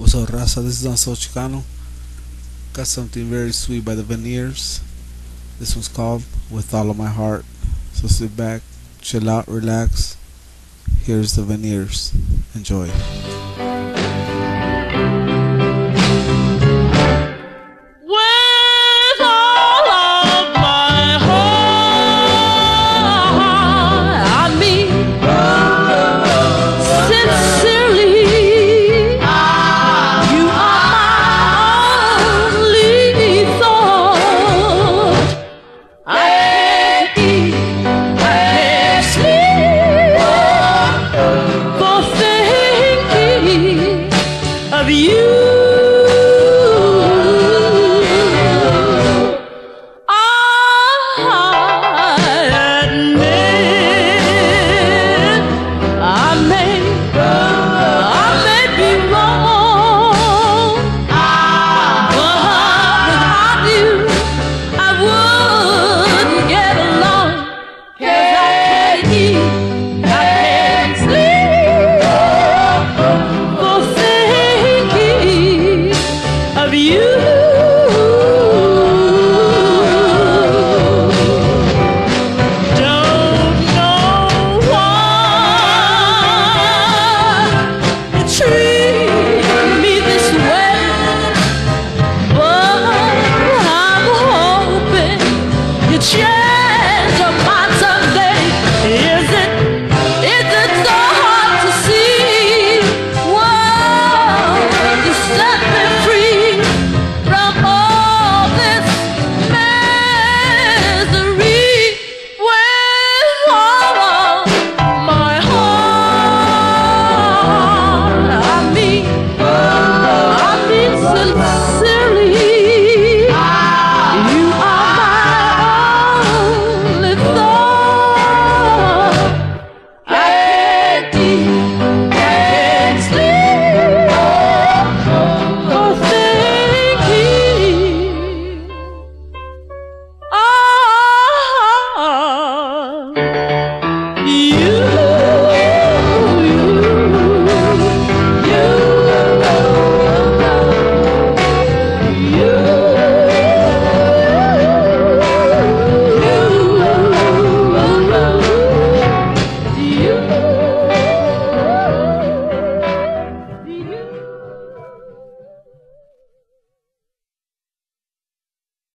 What's up, Raza? This is Don Chicano. Got something very sweet by the Veneers. This one's called With All of My Heart. So sit back, chill out, relax. Here's the Veneers. Enjoy.